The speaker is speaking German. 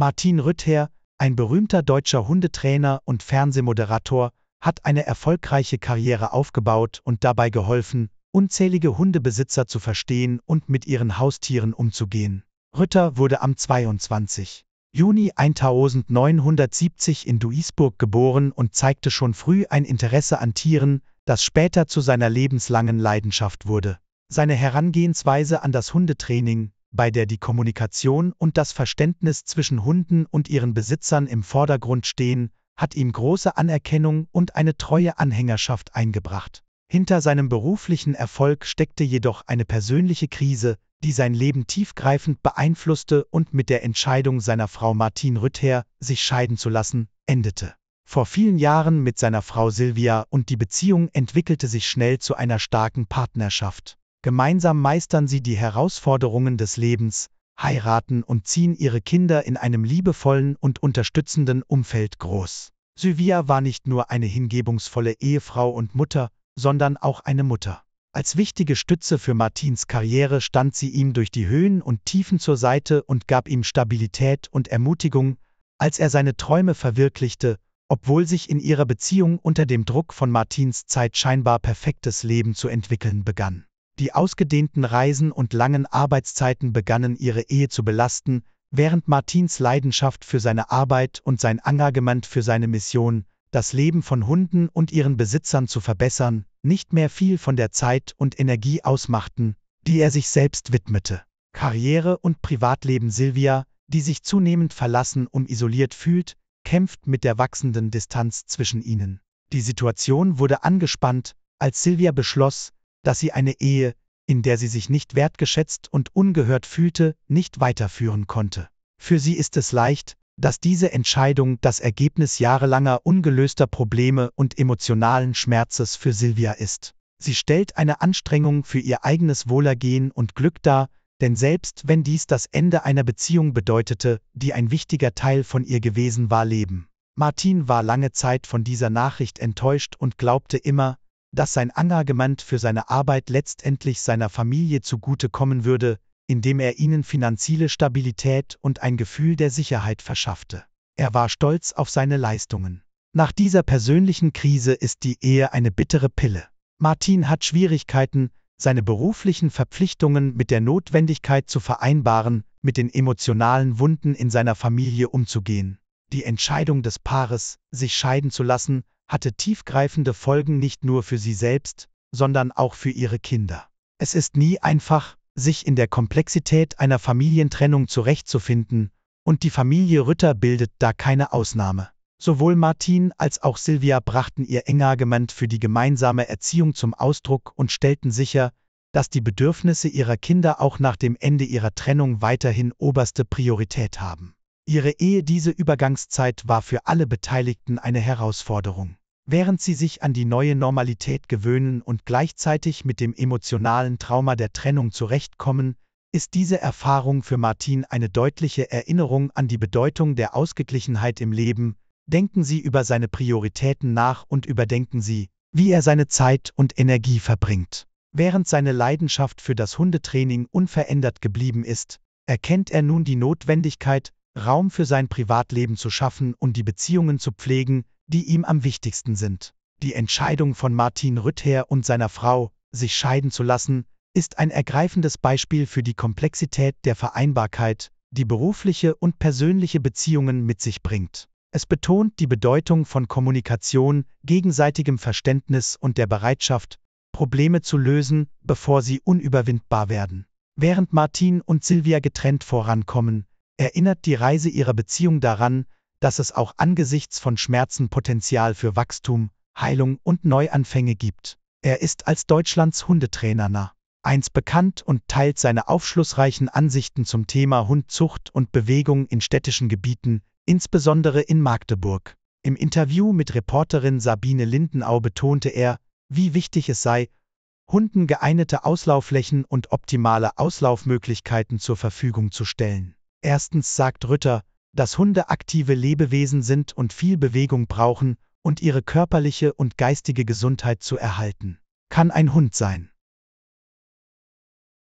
Martin Rüther, ein berühmter deutscher Hundetrainer und Fernsehmoderator, hat eine erfolgreiche Karriere aufgebaut und dabei geholfen, unzählige Hundebesitzer zu verstehen und mit ihren Haustieren umzugehen. Rütter wurde am 22. Juni 1970 in Duisburg geboren und zeigte schon früh ein Interesse an Tieren, das später zu seiner lebenslangen Leidenschaft wurde. Seine Herangehensweise an das Hundetraining, bei der die Kommunikation und das Verständnis zwischen Hunden und ihren Besitzern im Vordergrund stehen, hat ihm große Anerkennung und eine treue Anhängerschaft eingebracht. Hinter seinem beruflichen Erfolg steckte jedoch eine persönliche Krise, die sein Leben tiefgreifend beeinflusste und mit der Entscheidung seiner Frau Martin Rüther, sich scheiden zu lassen, endete. Vor vielen Jahren mit seiner Frau Silvia und die Beziehung entwickelte sich schnell zu einer starken Partnerschaft. Gemeinsam meistern sie die Herausforderungen des Lebens, heiraten und ziehen ihre Kinder in einem liebevollen und unterstützenden Umfeld groß. Sylvia war nicht nur eine hingebungsvolle Ehefrau und Mutter, sondern auch eine Mutter. Als wichtige Stütze für Martins Karriere stand sie ihm durch die Höhen und Tiefen zur Seite und gab ihm Stabilität und Ermutigung, als er seine Träume verwirklichte, obwohl sich in ihrer Beziehung unter dem Druck von Martins Zeit scheinbar perfektes Leben zu entwickeln begann. Die ausgedehnten Reisen und langen Arbeitszeiten begannen ihre Ehe zu belasten, während Martins Leidenschaft für seine Arbeit und sein Engagement für seine Mission, das Leben von Hunden und ihren Besitzern zu verbessern, nicht mehr viel von der Zeit und Energie ausmachten, die er sich selbst widmete. Karriere und Privatleben Silvia, die sich zunehmend verlassen und isoliert fühlt, kämpft mit der wachsenden Distanz zwischen ihnen. Die Situation wurde angespannt, als Silvia beschloss, dass sie eine Ehe, in der sie sich nicht wertgeschätzt und ungehört fühlte, nicht weiterführen konnte. Für sie ist es leicht, dass diese Entscheidung das Ergebnis jahrelanger ungelöster Probleme und emotionalen Schmerzes für Silvia ist. Sie stellt eine Anstrengung für ihr eigenes Wohlergehen und Glück dar, denn selbst wenn dies das Ende einer Beziehung bedeutete, die ein wichtiger Teil von ihr gewesen war, leben. Martin war lange Zeit von dieser Nachricht enttäuscht und glaubte immer, dass sein Engagement für seine Arbeit letztendlich seiner Familie zugute kommen würde, indem er ihnen finanzielle Stabilität und ein Gefühl der Sicherheit verschaffte. Er war stolz auf seine Leistungen. Nach dieser persönlichen Krise ist die Ehe eine bittere Pille. Martin hat Schwierigkeiten, seine beruflichen Verpflichtungen mit der Notwendigkeit zu vereinbaren, mit den emotionalen Wunden in seiner Familie umzugehen. Die Entscheidung des Paares, sich scheiden zu lassen, hatte tiefgreifende Folgen nicht nur für sie selbst, sondern auch für ihre Kinder. Es ist nie einfach, sich in der Komplexität einer Familientrennung zurechtzufinden, und die Familie Rütter bildet da keine Ausnahme. Sowohl Martin als auch Silvia brachten ihr Engagement für die gemeinsame Erziehung zum Ausdruck und stellten sicher, dass die Bedürfnisse ihrer Kinder auch nach dem Ende ihrer Trennung weiterhin oberste Priorität haben. Ihre Ehe diese Übergangszeit war für alle Beteiligten eine Herausforderung. Während sie sich an die neue Normalität gewöhnen und gleichzeitig mit dem emotionalen Trauma der Trennung zurechtkommen, ist diese Erfahrung für Martin eine deutliche Erinnerung an die Bedeutung der Ausgeglichenheit im Leben, denken Sie über seine Prioritäten nach und überdenken Sie, wie er seine Zeit und Energie verbringt. Während seine Leidenschaft für das Hundetraining unverändert geblieben ist, erkennt er nun die Notwendigkeit, Raum für sein Privatleben zu schaffen und die Beziehungen zu pflegen, die ihm am wichtigsten sind. Die Entscheidung von Martin Rüther und seiner Frau, sich scheiden zu lassen, ist ein ergreifendes Beispiel für die Komplexität der Vereinbarkeit, die berufliche und persönliche Beziehungen mit sich bringt. Es betont die Bedeutung von Kommunikation, gegenseitigem Verständnis und der Bereitschaft, Probleme zu lösen, bevor sie unüberwindbar werden. Während Martin und Silvia getrennt vorankommen, erinnert die Reise ihrer Beziehung daran, dass es auch angesichts von Schmerzen Potenzial für Wachstum, Heilung und Neuanfänge gibt. Er ist als Deutschlands Hundetrainer nah. Eins bekannt und teilt seine aufschlussreichen Ansichten zum Thema Hundzucht und Bewegung in städtischen Gebieten, insbesondere in Magdeburg. Im Interview mit Reporterin Sabine Lindenau betonte er, wie wichtig es sei, Hunden geeignete Auslaufflächen und optimale Auslaufmöglichkeiten zur Verfügung zu stellen. Erstens sagt Rütter, dass Hunde aktive Lebewesen sind und viel Bewegung brauchen, und ihre körperliche und geistige Gesundheit zu erhalten. Kann ein Hund sein.